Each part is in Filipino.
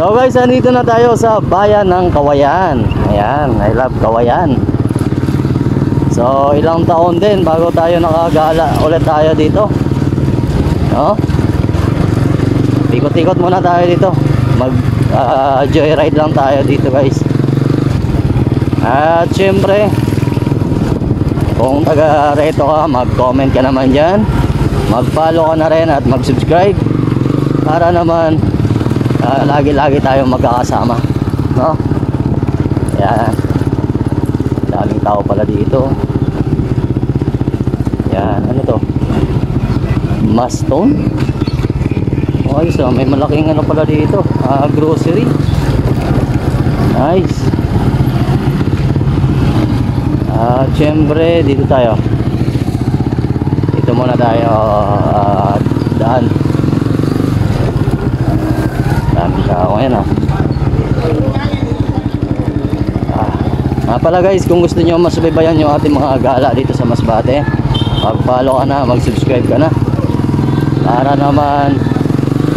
So guys, andito na tayo sa bayan ng Kawayan. Ayan, I love Kawayan. So ilang taon din bago tayo nakagala ulit tayo dito. No? Ikot-ikot muna tayo dito. Mag ah, joyride lang tayo dito guys. At syempre, kung taga reto ka, mag-comment ka naman dyan. Mag-follow ka na rin at mag-subscribe para naman lagi-lagi tayong magkakasama. No? Yan. Daming tao pala dito. Yan, ano to? Mastone? Oh, ayos ah, may malaking ano pala dito. Ah, grocery. Nice. At syempre, dito tayo. Dito muna tayo ah, daan. Dami tao ngayon ah. Ah, nga pala guys, kung gusto nyo masubaybayan yung ating mga gala dito sa Masbate, mag-follow ka na, mag-subscribe ka na. Para naman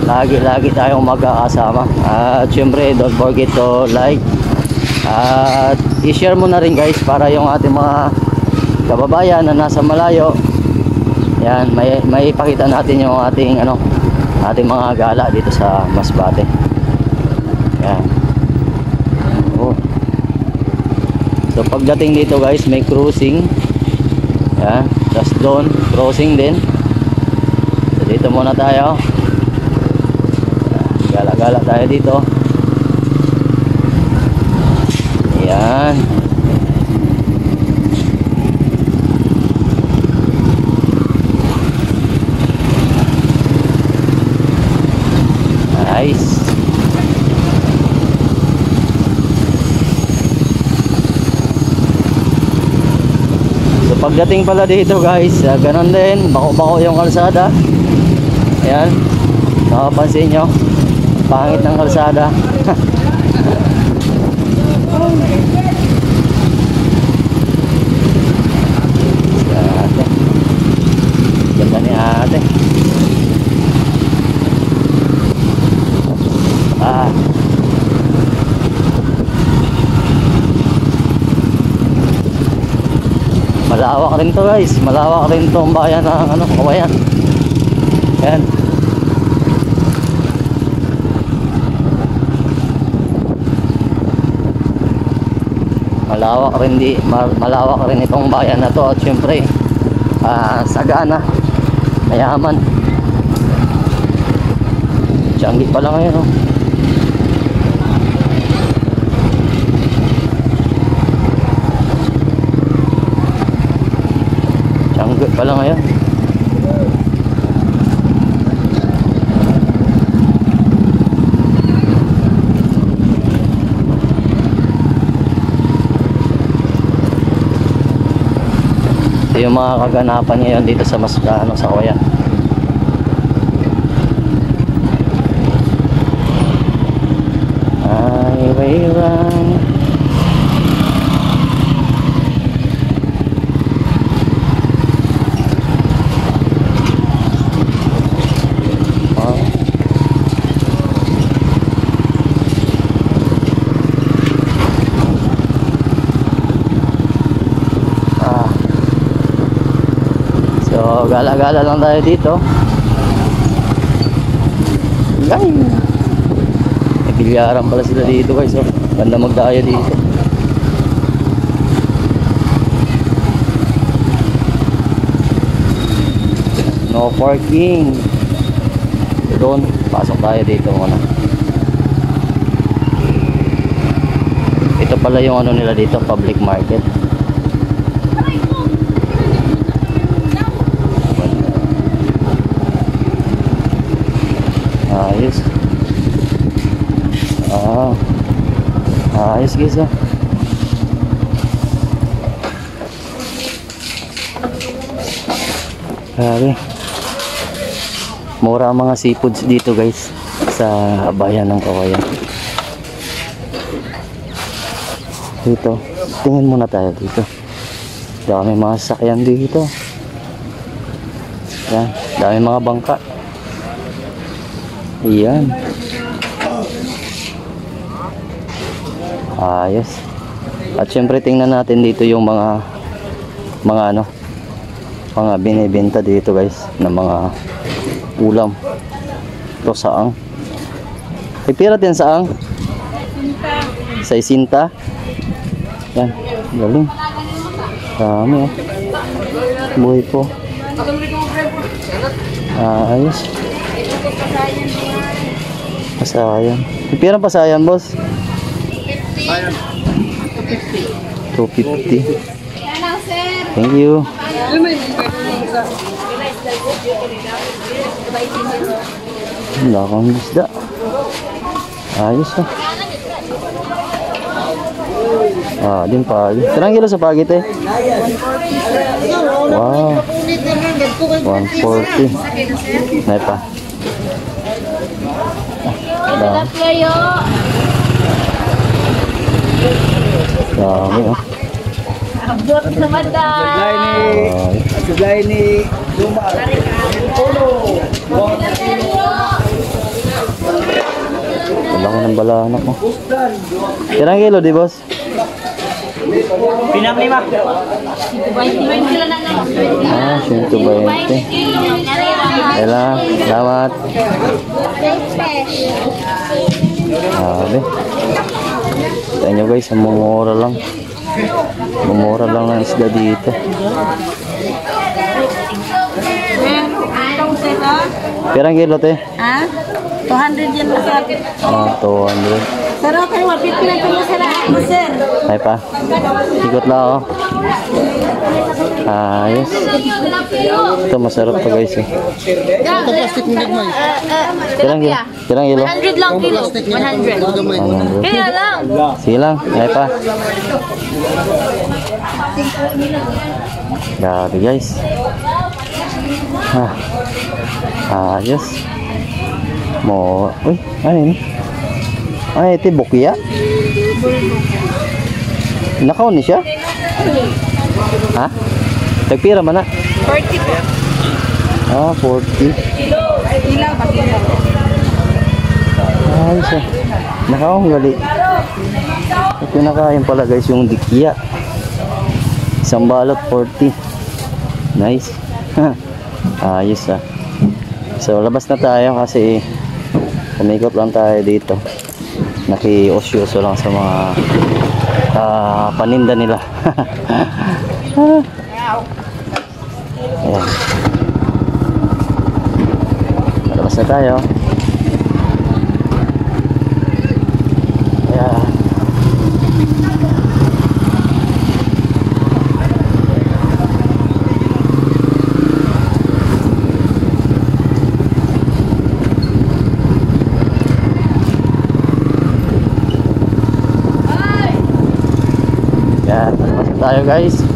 lagi-lagi tayong magkakasama. At syempre, don't forget to like at i-share mo na rin guys para yung ating mga kababayan na nasa malayo yan, may, may ipakita natin yung ating ano, ating mga gala dito sa Masbate. Yan. Oh. So pagdating dito guys, may cruising. Yan, tapos doon, crossing din. So dito muna tayo. Gala-gala tayo dito. Yan. Nice. So pagdating pala dito guys, uh, ganun din, bako-bako yung kalsada. Ayan. Nakapansin nyo, pangit ng kalsada. Ganda ni ate. Malawak rin to guys. Malawak rin to ang bayan ng ano, kawayan. Ayan. Malawak rin di ma- malawak rin itong bayan na to at syempre ah, sagana mayaman Tianggi pa lang ngayon oh. Tianggi pa lang ngayon Ito yung mga kaganapan ngayon dito sa mas ano, sa Kawayan. Highway run. So, gala-gala lang tayo dito. Ay. May bilyaran pala sila dito guys. Oh. Ganda magdaya dito. No parking. Doon, pasok tayo dito muna. Ito pala yung ano nila dito, public market. Ayos. Ah. Ah. Grabe. Mura ang mga seafoods dito guys sa bayan ng Kawayan. Dito, tingin muna tayo dito. Dami mga sasakyan dito. Yan, dami mga bangka. Iyan. Ayos. At syempre tingnan natin dito yung mga mga ano mga binibenta dito guys ng mga ulam. Ito saang. Ay, pira din saang? Sa isinta. Yan. Galing. Dami oh. Buhay po. Ah, ayos. Pasayan. May Pira pasayan, boss? 250. Thank you. Wala akong isda. Ayos ah. Ah, din pagi. Ilang kilo sa pagi te? Wow. 140. Nay pa. Ah, dami oh. Abot sa mata. Ay. Supply ni Luma. Wala ko ng balahanak mo. Ilang kilo di boss? Pinang lima. 20 kilo na lang. Ah, 120. Kailan? Salamat. Sabi. Sa inyo guys, ang mumura lang. Mumura lang ng isda dito. Pirang kilo te? Ha? 200 yan masar. Ah, 200. Sir, okay, 150 lang kung masara. Sir. Ay pa. Ikot lang ako. Ayos. Ito masarap to guys eh. plastic mo gagmay. Pirang kilo? Pirang kilo? 100 lang kilo. 100. Ano, Kaya lang. Sige lang, ay pa. Grabe guys. Ah. Ayos. Mo, uy, ano yun? Ay, ito bukya. Nakaw ni siya? Ha? Tagpira man na? 40 po. Ah, 40. Ilaw ba kilo? Ayos ah. Nakaw ang gali. At pinakain pala guys yung dikya. Isang balot 40. Nice. Ayos ah. So labas na tayo kasi umikot lang tayo dito. Naki-osyoso lang sa mga ah, paninda nila. Ayan. Labas na tayo. Tayo guys.